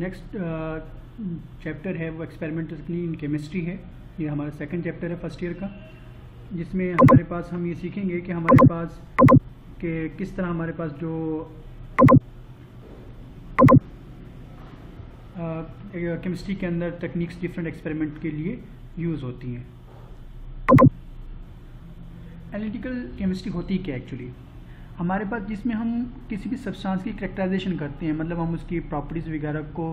Next chapter है वो experimental technique in chemistry है। ये हमारा सेकंड चैप्टर है फ़र्स्ट ईयर का। जिसमें हमारे पास हम ये सीखेंगे कि हमारे पास कि किस तरह हमारे पास जो केमिस्ट्री के अंदर टेक्निक्स डिफरेंट एक्सपेरिमेंट के लिए यूज़ होती हैं। एनालिटिकल केमिस्ट्री होती क्या एक्चुअली हमारे पास जिसमें हम किसी भी सब्सटेंस की करेक्टराइजेशन करते हैं मतलब हम उसकी प्रॉपर्टीज़ वगैरह को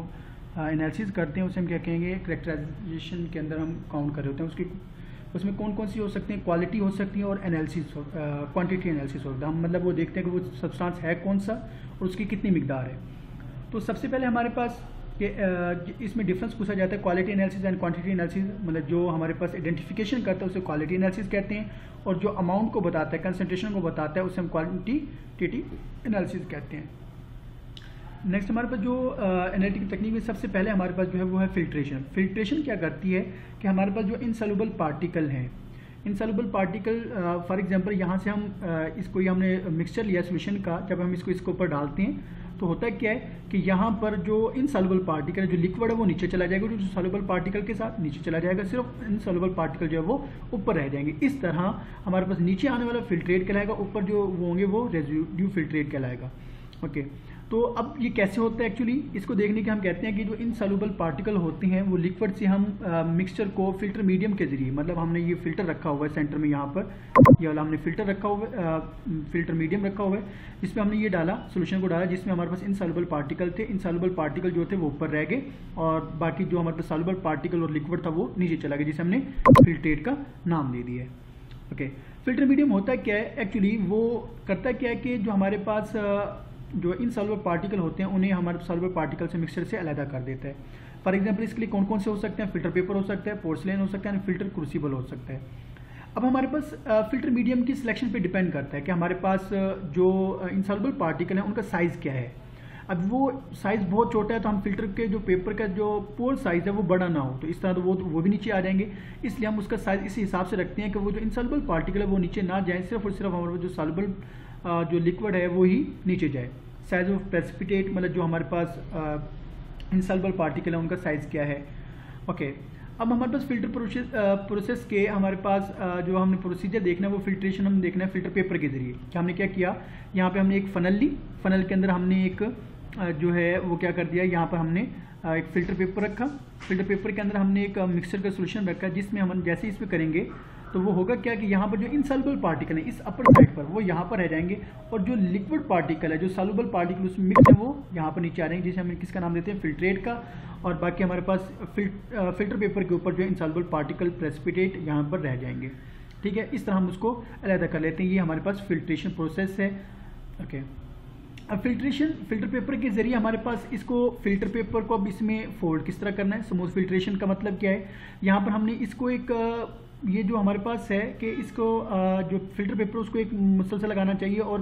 एनालिसिस करते हैं, उसे हम क्या कहेंगे? करेक्टराइजेशन के अंदर हम काउंट कर रहे होते हैं। उसकी, उसमें कौन कौन सी हो सकती हैं? क्वालिटी हो सकती है और एनालिसिस क्वांटिटी एनालिसिस होता है हम मतलब वो देखते हैं कि वो सब्सटेंस है कौन सा और उसकी कितनी मकदार है। तो सबसे पहले हमारे पास कि इसमें डिफरेंस पूछा जाता है quality analysis and quantity analysis मतलब जो हमारे पास आइडेंटिफिकेशन करता है उसे क्वालिटी एनालिसिस कहते हैं और जो अमाउंट को बताता है कंसनट्रेशन को बताता है उसे हम क्वांटिटी एनालिसिस कहते हैं। नेक्स्ट हमारे पास जो एनालिटिक तकनीक में सबसे पहले हमारे पास जो है वो है फिल्ट्रेशन फिल्ट्रेशन क्या करती है कि हमारे पास जो इनसलूबल पार्टिकल हैं। इनसलूबल पार्टिकल फॉर एग्जांपल यहाँ से हम uh, इसको हमने मिक्सचर लिया सोल्यूशन का जब हम इसको इसके ऊपर डालते हैं तो होता क्या है कि यहाँ पर जो इनसॉल्युबल पार्टिकल जो लिक्विड है, वो नीचे चला जाएगा जो सॉल्युबल पार्टिकल के साथ नीचे चला जाएगा, सिर्फ़ इनसॉल्युबल पार्टिकल जो है वो ऊपर रह जाएँगे। इस तरह हमारे पास नीचे आने वाला फिल्ट्रेट कहलाएगा, ऊपर जो वो होंगे वो रेजिड्यू फिल्ट्रेट कहलाएगा। ओके तो अब ये कैसे होता है एक्चुअली इसको देखने के हम कहते हैं कि जो इनसॉल्युबल पार्टिकल होते हैं, वो लिक्विड से हम मिक्सचर को फ़िल्टर मीडियम के ज़रिए मतलब हमने ये फ़िल्टर रखा हुआ है सेंटर में यहाँ पर, ये वाला हमने फ़िल्टर रखा हुआ है फ़िल्टर मीडियम रखा हुआ है, जिसमें हमने ये डाला सोल्यूशन को डाला, जिसमें हमारे पास इनसॉल्युबल पार्टिकल थे इनसॉल्युबल पार्टिकल जो थे वो ऊपर रह गए, और बाकी जो हमारे पास सॉल्युबल पार्टिकल और लिक्विड था वो नीचे चला गया, जिसे हमने फिल्ट्रेट का नाम दे दिया ओके फ़िल्टर मीडियम होता क्या है? एक्चुअली वो करता क्या है कि जो हमारे पास जो इन सॉल्वर पार्टिकल होते हैं, उन्हें हमारे सॉल्वर पार्टिकल से मिक्सचर से अलहदा कर देता है। फॉर एग्ज़ाम्पल इसके लिए कौन कौन से हो सकते हैं? फ़िल्टर पेपर हो सकता है पोर्सलेन हो सकता है फ़िल्टर क्रूसिबल हो सकता है। अब हमारे पास फ़िल्टर मीडियम की सिलेक्शन पे डिपेंड करता है कि हमारे पास जो इंसॉल्बल पार्टिकल हैं, उनका साइज़ क्या है। अब वो साइज़ बहुत छोटा है तो हम फ़िल्टर के जो पेपर का जो पोर साइज़ है, वो बड़ा ना हो। तो इस तरह तो वो वो भी नीचे आ जाएँगे। इसलिए हम उसका साइज़ इसी हिसाब से रखते हैं कि वो जो इंसॉल्बल पार्टिकल है, वो नीचे ना जाए, सिर्फ़ और सिर्फ़ हमारे जो सॉल्बल जो लिक्विड है, वो ही नीचे जाए। साइज़ ऑफ़ प्रेसिपिटेट मतलब जो हमारे पास इंसल्बल पार्टिकल है, उनका साइज़ क्या है? Okay okay. अब हमारे पास फ़िल्टर प्रोसेस प्रोसेस के हमारे पास जो हमने प्रोसीजर देखना है, वो फिल्ट्रेशन हम देखना है फ़िल्टर पेपर के ज़रिए। क्या हमने क्या किया? यहाँ पे हमने एक फ़नल ली। फ़नल के अंदर हमने एक जो है, वो क्या कर दिया? यहाँ पर हमने एक फ़िल्टर पेपर रखा। फ़िल्टर पेपर के अंदर हमने एक मिक्सर का सोल्यूशन रखा, जिसमें हम जैसे इसमें करेंगे तो वो होगा क्या कि यहाँ पर जो इनसॉल्युबल पार्टिकल है, इस अपर साइड पर, वो यहाँ पर रह जाएँगे और जो लिक्विड पार्टिकल है, जो सॉल्युबल पार्टिकल उसमें मिक्स है वो यहाँ पर नीचे आ जाएँगे जिसे हम किसका नाम देते हैं? फिल्ट्रेट का। और बाकी हमारे पास फ़िल्टर पेपर के ऊपर जो इनसॉल्युबल पार्टिकल प्रेसिपिटेट यहाँ पर रह जाएँगे। ठीक है? इस तरह हम उसको अलहदा कर लेते हैं। ये हमारे पास फिल्ट्रेशन प्रोसेस है। ओके अब फिल्ट्रेशन फ़िल्टर पेपर के ज़रिए हमारे पास इसको फ़िल्टर पेपर को अब इसमें फोल्ड किस तरह करना है? स्मूथ फिल्ट्रेशन का मतलब क्या है? यहाँ पर हमने इसको एक ये जो हमारे पास है कि इसको जो फ़िल्टर पेपर उसको एक मुसलसल लगाना चाहिए और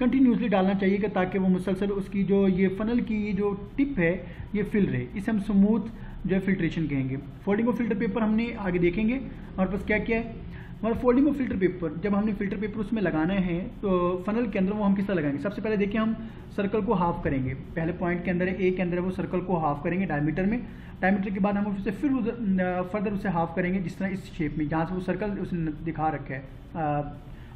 कंटिन्यूसली डालना चाहिए कि ताकि वो मुसलसल उसकी जो ये फनल की जो टिप है, ये फिल रहे। इसे हम स्मूथ जो है फिल्ट्रेशन कहेंगे। फोल्डिंग ऑफ़ फ़िल्टर पेपर हमने आगे देखेंगे। हमारे पास क्या क्या है? हमारा फोल्डिंग ऑफ़ फ़िल्टर पेपर, जब हमने फ़िल्टर पेपर उसमें लगाना है तो फनल के अंदर वो हम किस तरह लगाएँगे? सबसे पहले देखिए हम सर्कल को हाफ़ करेंगे। पहले पॉइंट के अंदर है ए के अंदर है, वो सर्कल को हाफ़ करेंगे डायमीटर में। डायमीटर के बाद हम उसे फिर उधर फर्दर उसे हाफ़ करेंगे, जिस तरह इस शेप में, जहाँ से वो सर्कल उसने दिखा रखा है।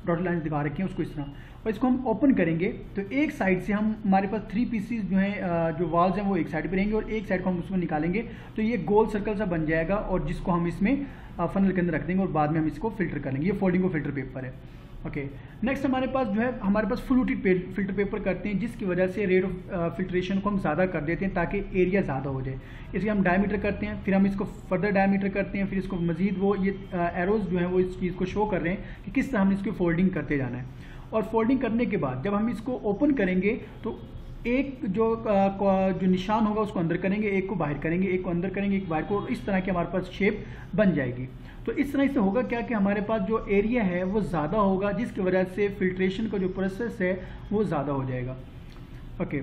डॉट लाइन दिखा रखी है उसको इस तरह। और इसको हम ओपन करेंगे तो एक साइड से हम, हमारे पास थ्री पीसीज जो हैं जो वॉल्स हैं, वो एक साइड पे रहेंगे और एक साइड को हम उसमें निकालेंगे। तो ये गोल सर्कल सा बन जाएगा और जिसको हम इसमें फनल के अंदर रख देंगे और बाद में हम इसको फ़िल्टर कर लेंगे। ये फोल्डिंग को फ़िल्टर पेपर है। ओके नेक्स्ट हमारे पास जो है, हमारे पास फ्लूटेड फ़िल्टर पेपर करते हैं, जिसकी वजह से रेट ऑफ़ फिल्ट्रेशन को हम ज़्यादा कर देते हैं ताकि एरिया ज़्यादा हो जाए। इसलिए हम डायमीटर करते हैं, फिर हम इसको फर्दर डायमीटर करते हैं, फिर इसको मजीद वो ये एरोज जो है वो इस चीज़ को शो कर रहे हैं कि किस तरह हम इसको फोल्डिंग करते जाना है। और फोल्डिंग करने के बाद जब हम इसको ओपन करेंगे तो एक जो जो निशान होगा उसको अंदर करेंगे, एक को बाहर करेंगे, एक को अंदर करेंगे, एक बाहर को, इस तरह की हमारे पास शेप बन जाएगी। तो इस तरह से होगा क्या कि हमारे पास जो एरिया है वो ज़्यादा होगा, जिसकी वजह से फिल्ट्रेशन का जो प्रोसेस है वो ज़्यादा हो जाएगा। ओके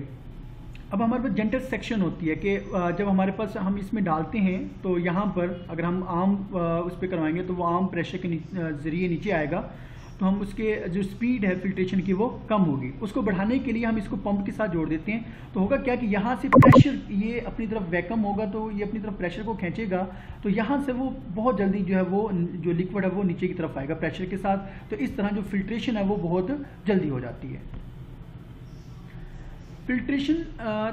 अब हमारे पास जेंटल सेक्शन होती है कि जब हमारे पास हम इसमें डालते हैं तो यहाँ पर अगर हम आम उस पर करवाएँगे तो वो आम प्रेशर के ज़रिए नीचे आएगा। तो हम उसके जो स्पीड है फिल्ट्रेशन की वो कम होगी। उसको बढ़ाने के लिए हम इसको पंप के साथ जोड़ देते हैं। तो होगा क्या कि यहाँ से प्रेशर ये अपनी तरफ़ वैकम होगा तो ये अपनी तरफ़ प्रेशर को खींचेगा। तो यहाँ से वो बहुत जल्दी जो है वो जो लिक्विड है वो नीचे की तरफ़ आएगा प्रेशर के साथ। तो इस तरह जो फिल्ट्रेशन है वो बहुत जल्दी हो जाती है। फिल्ट्रेशन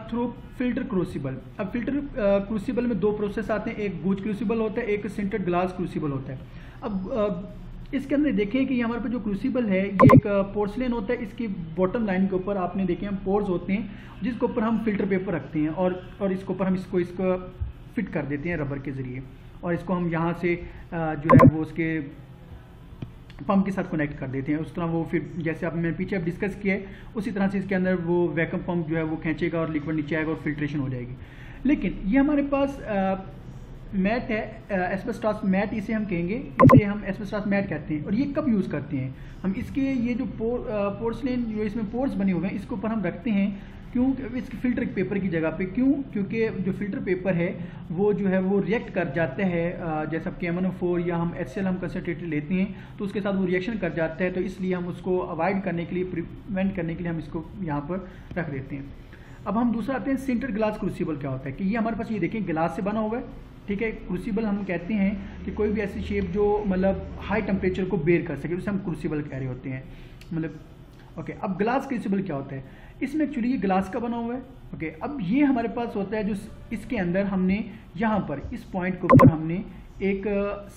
थ्रू फ़िल्टर क्रूसिबल अब फ़िल्टर क्रूसिबल में दो प्रोसेस आते हैं। एक गूज क्रूसिबल होता है, एक सिंटेड ग्लास क्रूसिबल होता है। अब इसके अंदर देखें कि हमारे पास जो क्रूसिबल है, ये एक पोर्सलेन होता है। इसकी बॉटम लाइन के ऊपर आपने देखे, हम पोर्स होते हैं, जिसके ऊपर हम फ़िल्टर पेपर रखते हैं और और इसके ऊपर हम इसको इसको फिट कर देते हैं रबर के ज़रिए। और इसको हम यहाँ से जो है वो उसके पंप के साथ कनेक्ट कर देते हैं। उस तरह वो फिर, जैसे आप मैंने पीछे डिस्कस किया है, उसी तरह से इसके अंदर वो वैकम पंप जो है वो खींचेगा और लिक्विड नीचे आएगा और फिल्ट्रेशन हो जाएगी। लेकिन ये हमारे पास मैट है एस्पेस्टास मैट इसे हम कहेंगे, इसे हम एस्पेस्टास मैट कहते हैं। और ये कब यूज़ करते हैं? हम इसके ये जो पोर पोर्सलेन जो इसमें पोर्स बने हुए हैं, इसके ऊपर हम रखते हैं, क्यों? इस फ़िल्टर पेपर की जगह पे। क्यों? क्योंकि जो फ़िल्टर पेपर है, वो जो है, वो रिएक्ट कर जाता है जैसा कि एम फोर या हम एच हम कंसनट्रेटेड लेते हैं तो उसके साथ वो रिएक्शन कर जाता है तो इसलिए हम उसको अवॉइड करने के लिए प्रिवेंट करने के लिए हम इसको यहाँ पर रख देते हैं। अब हम दूसरा आते हैं सेंटर ग्लास क्रूसिबल क्या होता है? कि ये हमारे पास ये देखें गिलास से बना हुआ है ठीक है क्रूसिबल हम कहते हैं कि कोई भी ऐसी शेप जो मतलब हाई टेम्परेचर को बेर कर सके, उसे हम क्रूसिबल कह रहे होते हैं। मतलब ओके अब ग्लास क्रूसिबल क्या होता है? इसमें एक्चुअली ये ग्लास का बना हुआ है ओके अब ये हमारे पास होता है जो इसके अंदर हमने यहाँ पर, इस पॉइंट के ऊपर हमने एक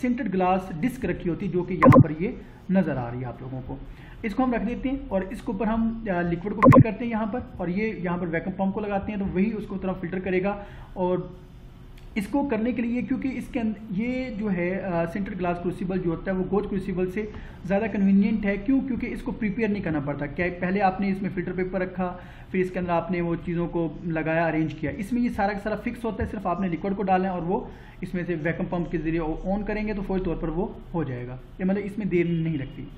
सेंटेड ग्लास डिस्क रखी होती जो कि यहाँ पर ये नज़र आ रही है आप लोगों को। इसको हम रख देते हैं और इसके ऊपर हम लिक्विड को फिल करते हैं यहाँ पर और ये यहाँ पर वैक्यूम पंप को लगाते हैं तो वही उसको तरफ़ फ़िल्टर करेगा और इसको करने के लिए, क्योंकि इसके ये जो है सेंटर ग्लास क्रूसिबल जो होता है, वो गोज क्रूसिबल से ज़्यादा कन्वीनियंट है। क्यों? क्योंकि इसको प्रिपेयर नहीं करना पड़ता। क्या पहले आपने इसमें फ़िल्टर पेपर रखा, फिर इसके अंदर आपने वो चीज़ों को लगाया अरेंज किया। इसमें ये सारा का सारा फिक्स होता है, सिर्फ़ आपने लिक्विड को डाला है और वो इसमें से वैकम पंप के ज़रिए ऑन करेंगे तो फौरी तौर पर वो हो जाएगा। ये मतलब इसमें देर नहीं लगती।